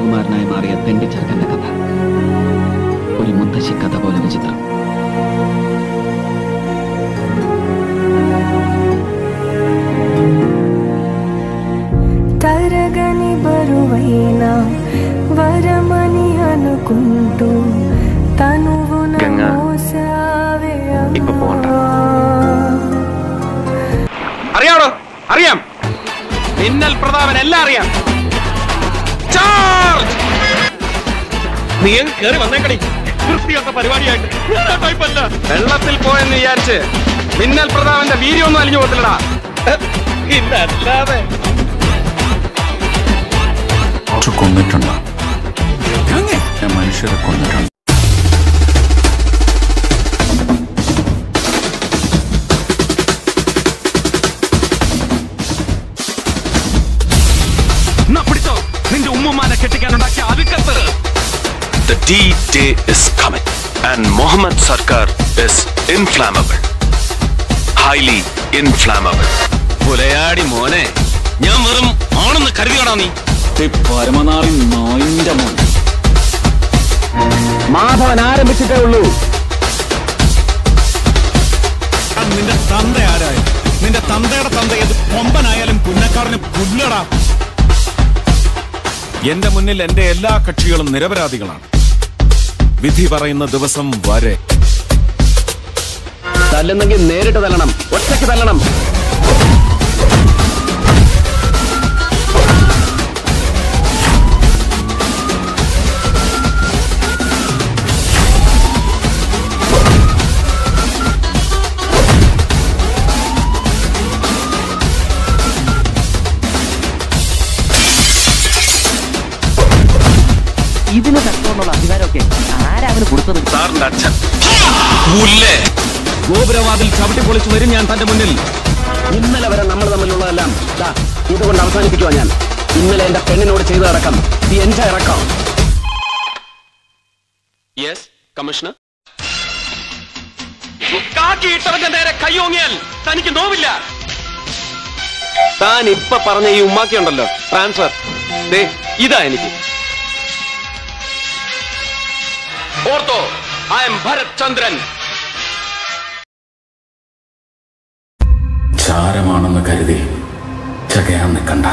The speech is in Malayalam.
മനുഷ്യനായി മാറിയ തെണ്ടിച്ചെറുക്കന്റെ കഥ ഒരു മുത്തശ്ശി കഥ പോലെ വിചിത്രം తరగని బరువైన వరమని అనుకుంటూ తనువున గంగా, మోసావే ഇപ്പൊ പോണ്ട. അറിയാമോ അറിയാം മിന്നൽ പ്രതാപൻ എല്ലാം അറിയാം ചാർജ് നീ കേറി വന്നേക്കടി. വൃത്തിയൊക്കെ പരിപാടിയായിട്ട്. ഞാൻ ടൈപ്പല്ല വെള്ളത്തിൽ പോയെന്ന് വിചാരിച്ച് മിന്നൽ പ്രതാപന്റെ വീര്യമൊന്നും അലിഞ്ഞു പോകത്തില്ലടാ. ഇല്ലാതെ കൊന്നിട്ടുണ്ടോ ഞാൻ മനുഷ്യരെ കൊന്നിട്ടുണ്ട് കെട്ടിക്കാനുണ്ടാക്കിയ അവിക്കത്ത്. The D-Day is coming. And Muhammad Sarkar is inflammable. Highly inflammable. പുലയാടി മോനെ ഞാൻ വെറും ആണെന്ന് കരുതിയോടാ നീ? പരമനാറി നായിന്റെ മോൻ. മാധവൻ ആരംഭിച്ചിട്ടേ ഉള്ളൂ. നിന്റെ തന്ത ആരായ? നിന്റെ തന്തയുടെ തന്ത ഏത് കൊമ്പനായാലും പുന്നക്കാരന് പുല്ലടാ. എന്റെ മുന്നിൽ എന്റെ എല്ലാ കക്ഷികളും നിരപരാധികളാണ്. വിധി പറയുന്ന ദിവസം വരെ. തല്ലുന്നെങ്കിൽ നേരിട്ട് തല്ലണം ഒറ്റയ്ക്ക് തല്ലണം. ഇതിന് തക്കമുള്ള അധികാരമൊക്കെ ആരാവിന് കൊടുത്തത്? സാറിന്റെ അച്ഛൻ. ഗോപുരവാതിൽ ചവിട്ടി പൊളിച്ചു വരും ഞാൻ തന്റെ മുന്നിൽ. ഇന്നലെ വരെ നമ്മൾ തമ്മിലുള്ളതെല്ലാം ദാ ഇതുകൊണ്ട് അവസാനിപ്പിക്കുവാ ഞാൻ. ഇന്നലെ എന്റെ പെണ്ണിനോട് ചെയ്തു അടക്കം ഈ എന്റെ ഇറക്കം. യെസ് കമ്മീഷണർ കാക്കിയിട്ടവന്റെ നേരെ കൈയോങ്ങിയാൽ തനിക്ക് നോവില്ല. താൻ ഇപ്പൊ പറഞ്ഞ ഈ ഉമ്മാക്കിയുണ്ടല്ലോ. ട്രാൻസ്ഫർ ദേ ഇതാ എനിക്ക്. ഓർത്തോ ഐ എം ഭരത് ചന്ദ്രൻ ചാരമാണെന്ന് കരുതി ചകയാൻ നിൽക്കണ്ട.